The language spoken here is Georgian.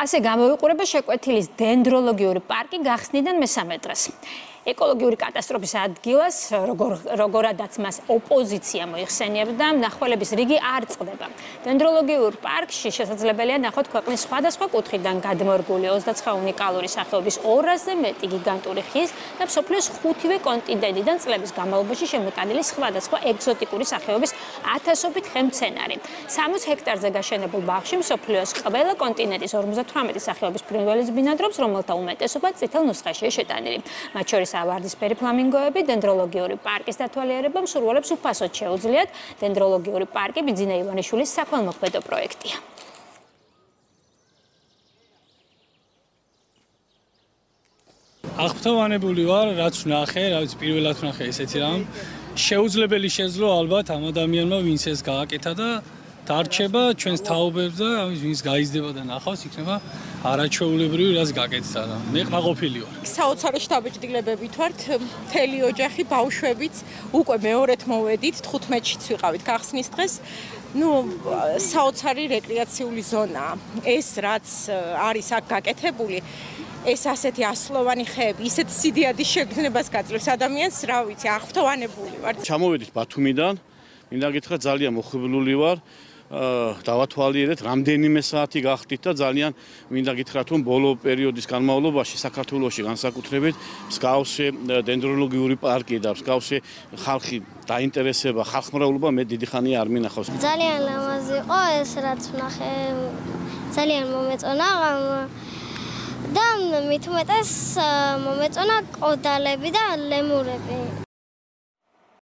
ასე გამოვიყურება შეკვეთილის დენდროლოგიური პარკი გახსნიდან მესამე დღეს. ეკოლოგიური კატასტროფის ადგილას, როგორ როგორადაც მას ოპოზიცია მოიხსენიებდა, ნახველების რიგი არ წყდება. დენდროლოგიურ პარკში შესაძლებელია ნახოთ ქვეყნის სხვადასხვა კუთხიდან გადმორგული 29 უნიკალური სახეობის 200-ზე მეტი გიგანტური ხის და მსოფლიოს ხუთივე კონტინენტიდან წლების განმავლობაში შემოტანილი სხვადასხვა ეგზოტიკური სახეობის ათასობით ხემცენარი. 60 ჰექტარზე გაშენებულ ბაღში მსოფლიოს ყველა კონტინენტის 58 სახეობის ფრინველის ბინადრობს, რომელთა უმეტესობა წითელ ნუსხაშია შეტანილი. მათ შორის ეს ავარდისფერი ფლამინგოები დენდროლოგიური პარკის დათვალიერება მსურველებს უფასოდ შეუძლიათ. დენდროლოგიური პარკი ბიძინა ივანიშვილის საქველმოქმედო პროექტია. აღფრთოვანებული ვარ, რაც ვნახე, რაც პირველად ვნახე ესეთი რამ. შეუძლებელი შეძლო ალბათ ამ ადამიანმა, ვინც ეს გააკეთა და დარჩება ჩვენს თაობებს და ვინც გაიზდება და ნახავს იქნება არაჩვეულებრივი რაც გაკეთდა და მე ყმაყოფილი ვარ. საოცარი შთაბეჭდილებებით ვართ მთელი ოჯახი ბავშვებიც უკვე მეორედ მოვედით 15-შიც ვიყავით გახსნის დღეს. ну საოცარი რეკრეაციული ზონა. ეს რაც არის აქ გაკეთებული ეს ასეთი ასლოვანი ხეები ისეთ სიდიადის შეგრძნებას გაძლევს. ადამიანს რა ვიცი აღფრთოვანებული ვარ ჩამოვედით ბათუმიდან. მინდა გითხრა ძალიან მოხიბლული ვარ დავათვალიერეთ რამდენიმე საათი გახდით და ძალიან მინდა გითხრათ რომ ბოლო პერიოდის განმავლობაში საქართველოსში განსაკუთრებით მსგავსი დენდროლოგიური პარკი და მსგავსი ხალხი დაინტერესება ხალხმრავლობა მე დიდი ხანია არ მინახავს. ძალიან ლამაზი იყო ეს რაც ვნახე ძალიან მომეწონა და მithumetes მომეწონა კოდალები და ლემურები